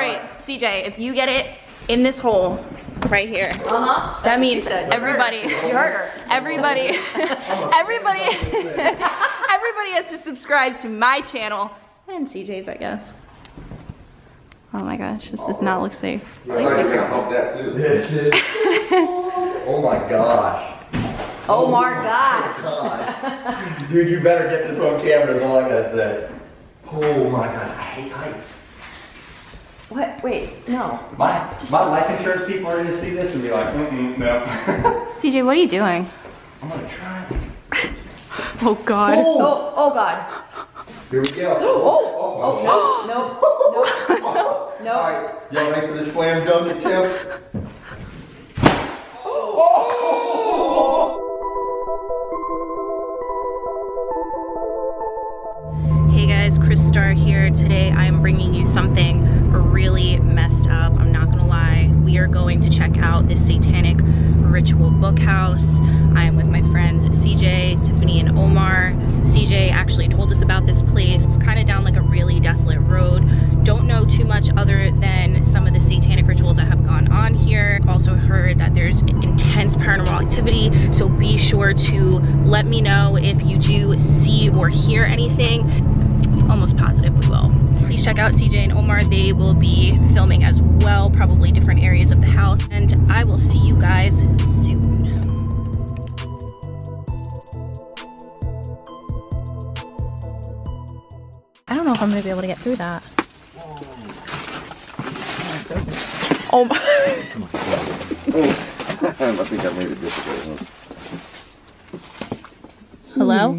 right, CJ, if you get it in this hole right here, Uh-huh. that means said. You heard her. everybody, You heard her. everybody, everybody, everybody has to subscribe to my channel and CJ's, I guess. Oh my gosh, this does not look safe. I can help that too. This is. oh my gosh. Oh my gosh. God. Dude, you better get this on camera is all I gotta say. Oh my gosh, I hate heights. What? Wait, no. My, my life insurance people are gonna see this and be like, mm-mm, no. CJ, what are you doing? I'm gonna try. Oh God. Oh, oh, oh God. Here we go. Oh, oh, no, no, no, no. Alright, y'all ready for the slam dunk attempt? Ritual book house. I am with my friends CJ, Tiffany, and Omar. CJ actually told us about this place. It's kind of down like a really desolate road. Don't know too much other than some of the satanic rituals that have gone on here. Also heard that there's intense paranormal activity, so be sure to let me know if you do see or hear anything almost positive we will. Please check out CJ and Omar. They will be filming as well, probably different areas of the house. And I will see you guys soon. I don't know if I'm gonna be able to get through that. Oh my. I think I made it difficult. Hello?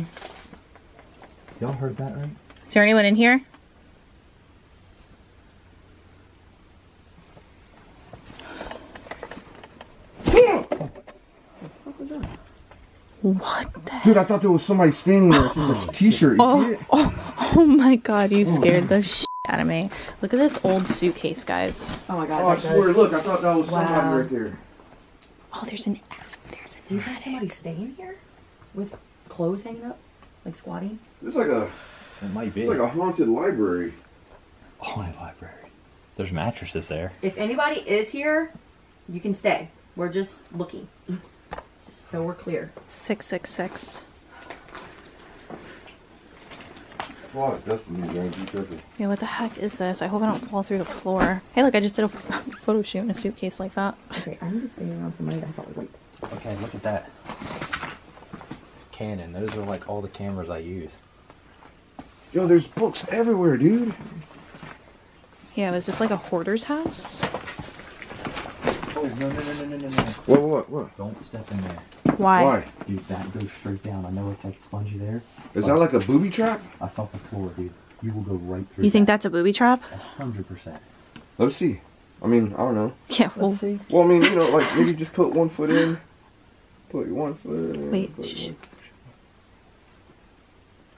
Y'all heard that right? Is there anyone in here? What the Dude, I thought there was somebody standing there with a t-shirt. You oh, see it? Oh, oh my god, you oh. scared the shit out of me. Look at this old suitcase, guys. Oh my God. Oh, I swear, does- look, I thought that was somebody right there. Oh, there's an there's a Do you an have attic. somebody staying here with clothes hanging up, like squatting? It's like a, It might be. it's like a haunted library. haunted library. There's mattresses there. If anybody is here, you can stay. We're just looking, just so we're clear. 666. A lot of dust in these things. Be careful. Yeah, what the heck is this? I hope I don't fall through the floor. Hey, look, I just did a photo shoot in a suitcase like that. Okay, I need to stay around somebody that's all like. Okay, look at that. Canon. Those are like all the cameras I use. Yo, there's books everywhere, dude. Yeah, was this like a hoarder's house? Oh no no no no no no no! What, what, what? Don't step in there, Why? Why? dude. That goes straight down. I know it's like spongy there. Is that like a booby trap? I felt the floor, dude. You will go right through. You think that? that's a booby trap? A hundred percent. Let's see. I mean, I don't know. Yeah, well, see. Well, I mean, you know, like maybe just put one foot in, put one foot in. Wait, put shh. one-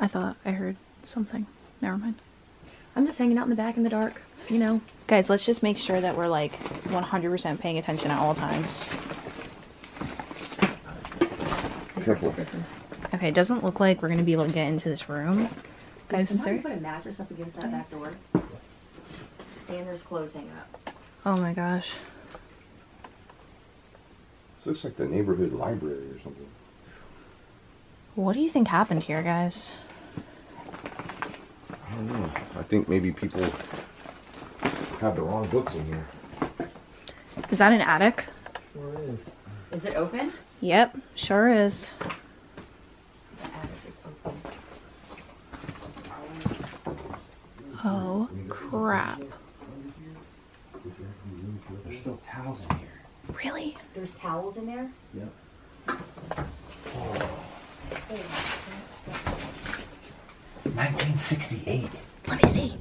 I thought I heard something. Never mind. I'm just hanging out in the back in the dark, you know. Guys, let's just make sure that we're like 100% paying attention at all times. Careful. Okay, it doesn't look like we're gonna be able to get into this room. Guys, is Somebody there? put a mattress up against that back door. And there's clothes hanging up. Oh my gosh. This looks like the neighborhood library or something. What do you think happened here, guys? I don't know. I think maybe people have the wrong books in here. Is that an attic? Is it open? Yep, sure is. The attic is open. Oh crap. There's still towels in here. Really? There's towels in there. Yep. 1968. Let me see.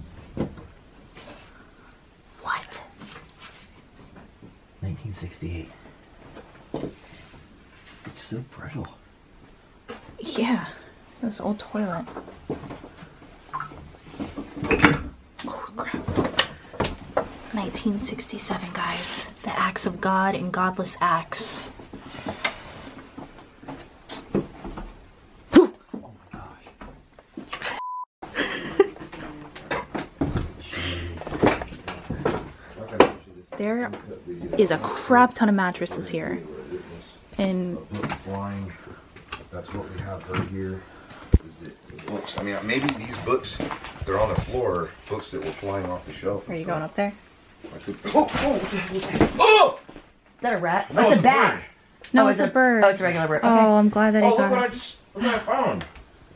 What? 1968. It's so brittle. Yeah, this old toilet. Oh crap. 1967, guys. The acts of God and godless acts. There is a crap ton of mattresses here. And. That's what we have right here. Is it the books? I mean, maybe these books, they're on the floor. Books that were flying off the shelf. are you going up there? I could- Oh, oh, what the hell was that? Oh! Is that a rat? No, That's it's a bat. bird. No, Oh, it's a bird. Oh, it's a regular bird. Okay. Oh, I'm glad that Oh, I look got what it. I just look what I found.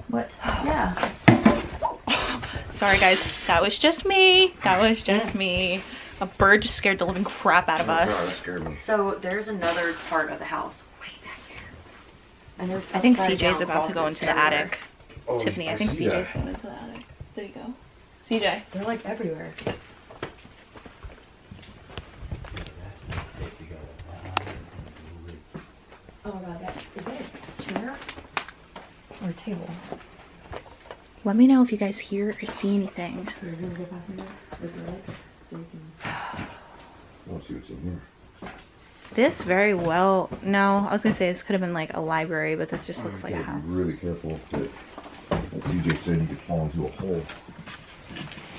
What? Yeah. Sorry, guys. That was just me. That was just me. A bird just scared the living crap out of Oh, God, us. that scared me. So there's another part of the house way back there. And there's I think upside CJ's down about to go crosses into the everywhere. attic. Oh, Tiffany, I think CJ's that. going into the attic. Did he go? CJ. They're like everywhere. Oh god, that is that a chair or a table? Let me know if you guys hear or see anything. You're gonna go past in there with your leg, so you can- I want to see what's in here. This very well. No, I was gonna say this could have been like a library, but this just looks like a house. be really careful that, that CJ said he could fall into a hole.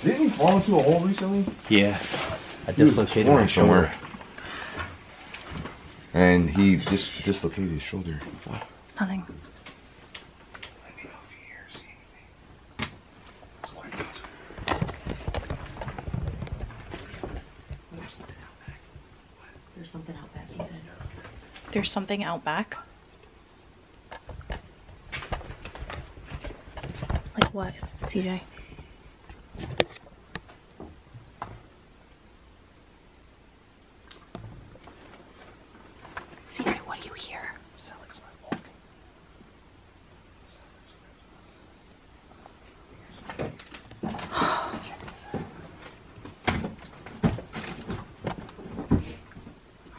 Didn't he fall into a hole recently? Yeah. I He dislocated touring my shoulder. And he just dislocated his shoulder. Nothing. There's something out back, he said. There's something out back. What, CJ? CJ, what do you hear?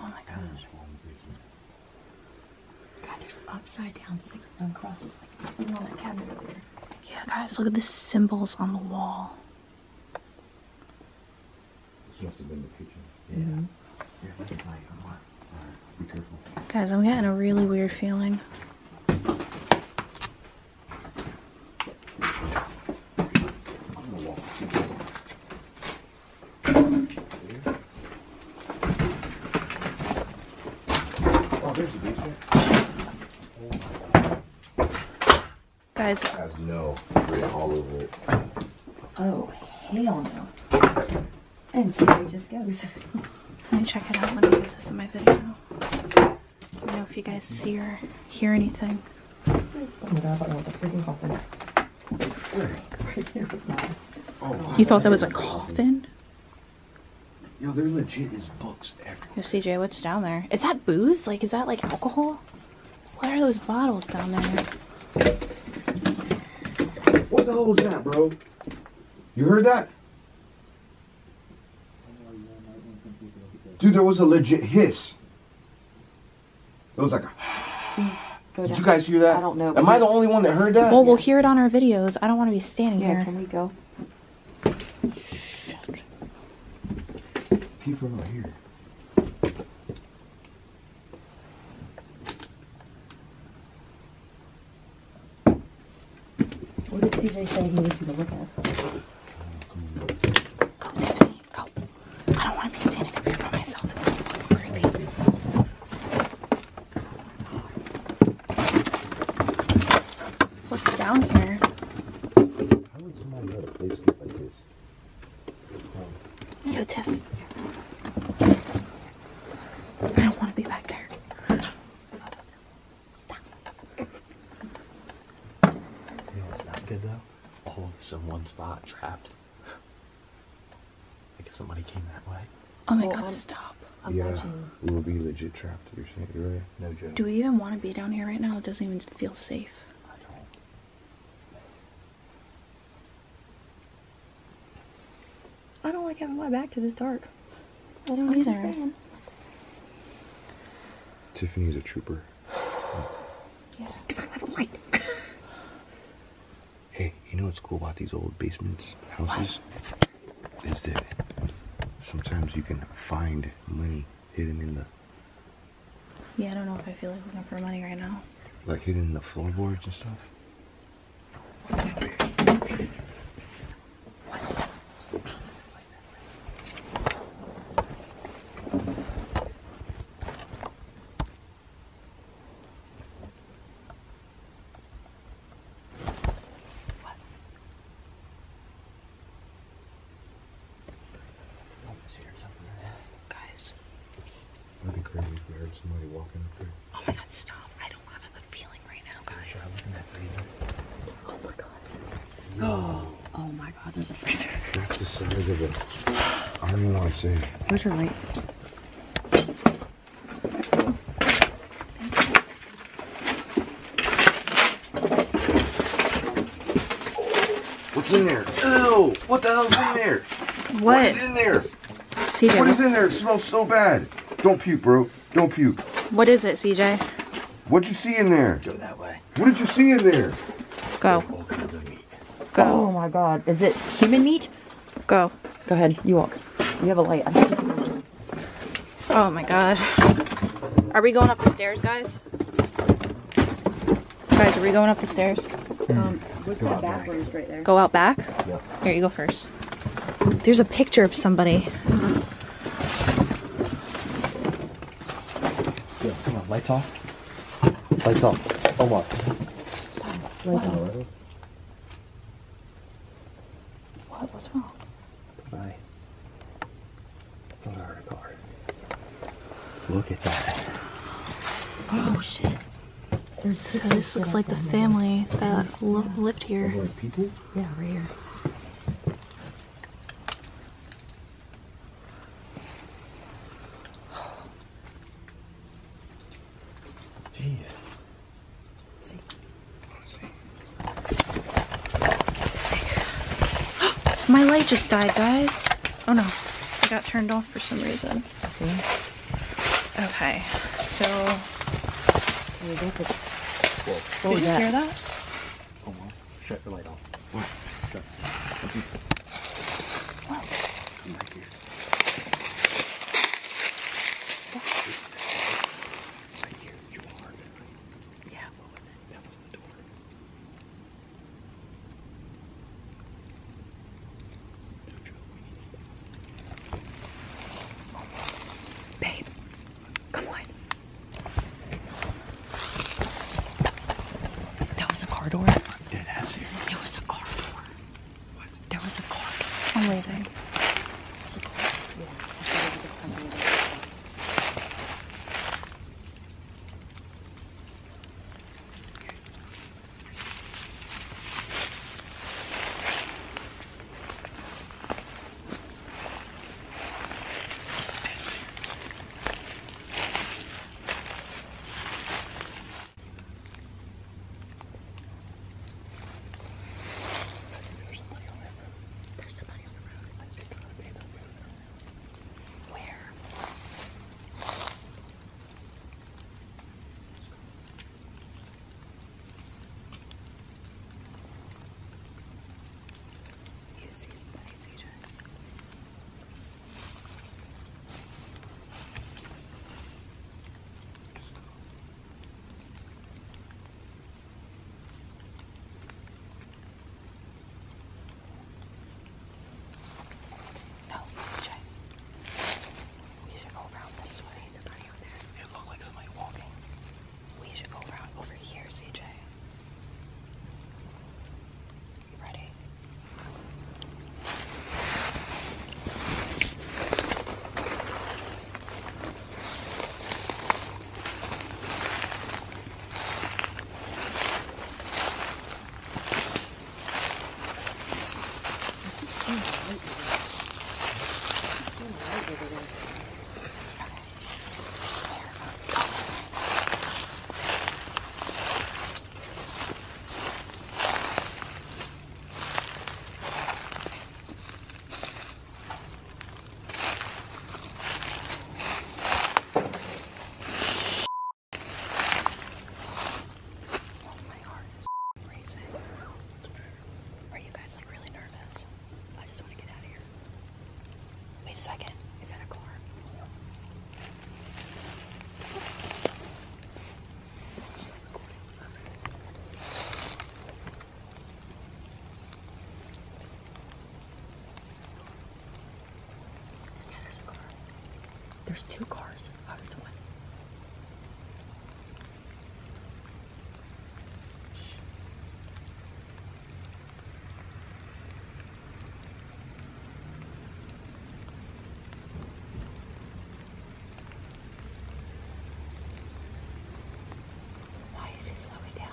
Oh upside down down crosses like on that cabinet over there. Yeah, guys, look at the symbols on the wall. This must have been the kitchen. Yeah. Mm-hmm. Yeah, look at light. Come on. Alright, be careful. Guys, I'm getting a really weird feeling. On the wall. Oh, there's the basement. Guys, Has no grit all over it. Oh hell no. I didn't see where it just goes. let me check it out when I put this in my video. I don't know if you guys see or hear anything. Oh my god, I thought it was a freaking coffin. Right here, it's not. Oh, wow. You thought that was a coffin? Yo, there legit is books everywhere. Yo, CJ, what's down there? Is that booze? Like, is that like alcohol? What are those bottles down there? What the hell was that, bro? You heard that? Dude, there was a legit hiss. It was like a. Go Did down. you guys hear that? I don't know. Am I the only one that heard that? Well, we'll hear it on our videos. I don't want to be standing Yeah, here. can we go? Keep from out here. CJ say he needs you to look at? Go, Tiffany, go. I don't want to be standing up here by myself. It's so fucking creepy. What's down here? How would somebody let a place get like this? Yo, Tiff. I don't want to be back there. You know what's not good though? All of us in one spot, trapped. Like if somebody came that way. Oh my Well, god, I'm- stop. I'm watching. we will be legit trapped. You're saying you're right. No joke. Do we even want to be down here right now? It doesn't even feel safe. I don't. I don't like having my back to this dark. I don't I'm just either. saying. Tiffany's a trooper. Hey, you know what's cool about these old basements houses? Is that sometimes you can find money hidden in the Yeah, I don't know if I feel like looking for money right now. like hidden in the floorboards and stuff. heard somebody walking up there. Oh my god, stop. I don't have a good feeling right now, guys. Try looking at freezer. Oh my god. Oh, oh my god, there's a freezer. That's the size of it. I don't even want to say. Where's your light? What's in there? Ew! What the hell's in there? What is in there? CJ, What is in there? It smells so bad. Don't puke, bro. Don't puke. what is it, CJ? What'd you see in there? Go that way. What did you see in there? Go, All kinds of meat. go, Oh my god. Is it human meat? go. Go ahead. You walk. You have a light. Oh my god. Are we going up the stairs, guys? Guys, are we going up the stairs? Um, what's that bathrooms right there? Go out back? Yep. Here, you go first. There's a picture of somebody. Yeah, come on, lights off. Lights off. Oh, Omar. What? What's wrong? Bye. Thought I heard a car. Look at that. Oh shit. So this looks like the family that li- lived here. Like people? Yeah, right here. Just died, guys. Oh no, it got turned off for some reason. Okay, so What was did you that? hear that? Oh, Omar, shut the light off. Shut. What? Come back here. Right here, you are. Yeah, what was it? That was the door. Babe, come on. That was a car door. Dead ass here. There was a car door. There was a car door. I'm leaving. There's two cars. Oh, it's one. slow it down.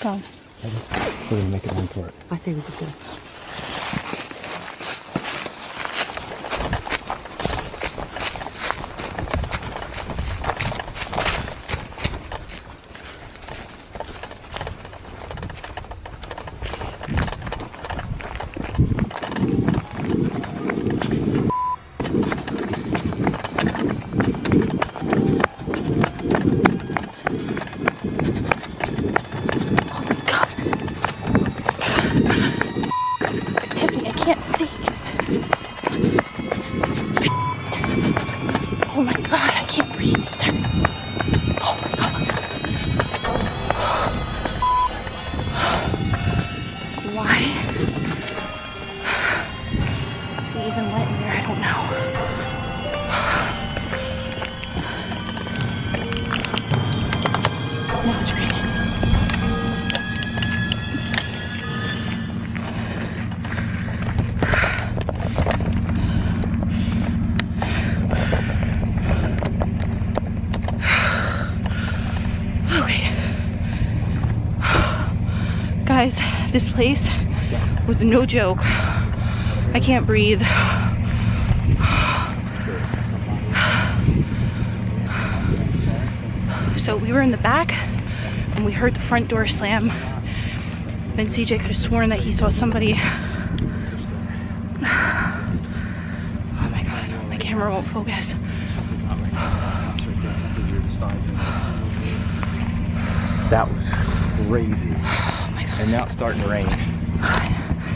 Go. We're gonna make it one it. I say we just go. This place was no joke. I can't breathe. So we were in the back and we heard the front door slam. Then CJ could have sworn that he saw somebody. Oh my god, my camera won't focus. That was crazy. And now it's starting to rain.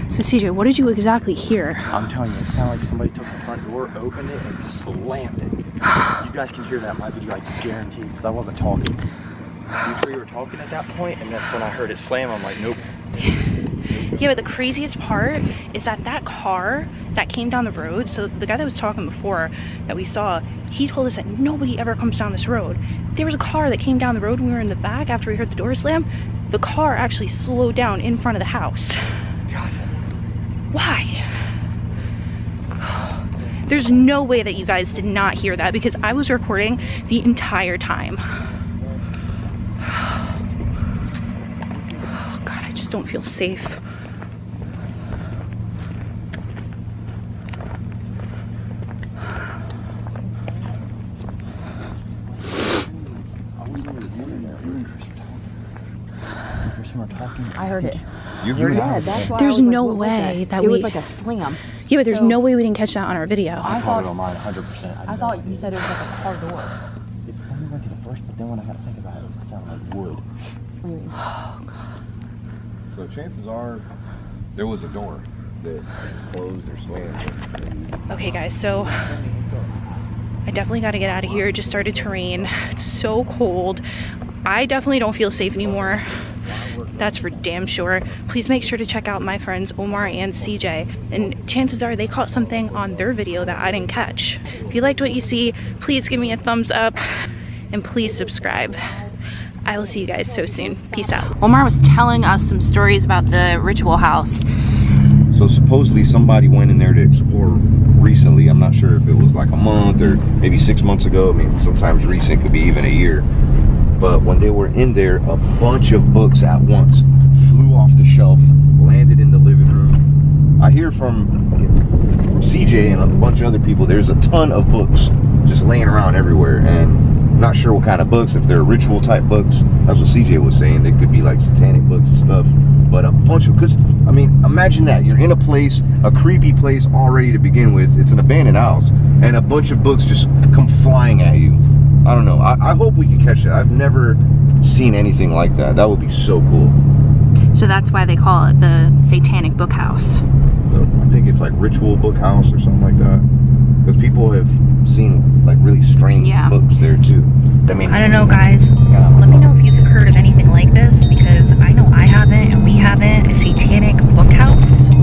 So CJ, what did you exactly hear? I'm telling you, it sounded like somebody took the front door, opened it, and slammed it. You guys can hear that in my video, I guarantee, because I wasn't talking. You three were talking at that point, and that's when I heard it slam. I'm like, nope. Yeah, but the craziest part is that that car that came down the road, so the guy that was talking before that we saw, he told us that nobody ever comes down this road. There was a car that came down the road when we were in the back after we heard the door slam. The car actually slowed down in front of the house. Why? There's no way that you guys did not hear that because I was recording the entire time. Oh God, I just don't feel safe. I heard it. You heard Yeah, that's why. There's was like, no what was way that it was like a slam. Yeah, but there's So- no way we didn't catch that on our video. I I called it thought. on mine 100%. I thought you said it was like a car door It sounded like it at first, but then when I had to think about it, it sounded like wood. slamming. Oh, so chances are there was a door that closed or slammed. Okay, guys, so I definitely got to get out of here. It just started to rain. It's so cold. I definitely don't feel safe anymore. That's for damn sure. Please make sure to check out my friends Omar and CJ. And chances are they caught something on their video that I didn't catch. If you liked what you see, please give me a thumbs up and please subscribe. I will see you guys so soon. Peace out. Omar was telling us some stories about the ritual house. So supposedly somebody went in there to explore recently. I'm not sure if it was like a month or maybe six months ago. I mean, sometimes recent could be even a year. But when they were in there, a bunch of books at once flew off the shelf, landed in the living room. I hear from from CJ and a bunch of other people. There's a ton of books just laying around everywhere, and I'm not sure what kind of books. If they're ritual type books, that's what CJ was saying. They could be like satanic books and stuff. But a bunch of, because I mean, imagine that you're in a place, a creepy place already to begin with. It's an abandoned house, and a bunch of books just come flying at you. I don't know. I, I hope we can catch it. I've never seen anything like that. That would be so cool. So that's why they call it the Satanic Book House. I think it's like Ritual Book House or something like that. Because people have seen like really strange yeah. books there too. I mean, I don't know, guys. Yeah. Let me know if you've heard of anything like this because I know I haven't and we haven't. A Satanic Book House.